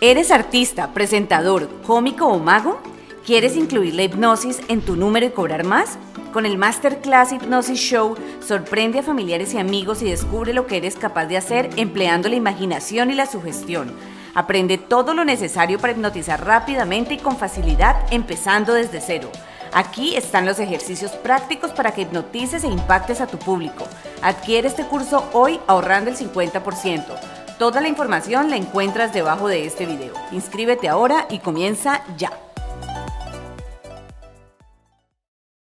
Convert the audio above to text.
¿Eres artista, presentador, cómico o mago? ¿Quieres incluir la hipnosis en tu número y cobrar más? Con el Masterclass Hipnosis Show, sorprende a familiares y amigos y descubre lo que eres capaz de hacer empleando la imaginación y la sugestión. Aprende todo lo necesario para hipnotizar rápidamente y con facilidad, empezando desde cero. Aquí están los ejercicios prácticos para que hipnotices e impactes a tu público. Adquiere este curso hoy ahorrando el 50%. Toda la información la encuentras debajo de este video. Inscríbete ahora y comienza ya.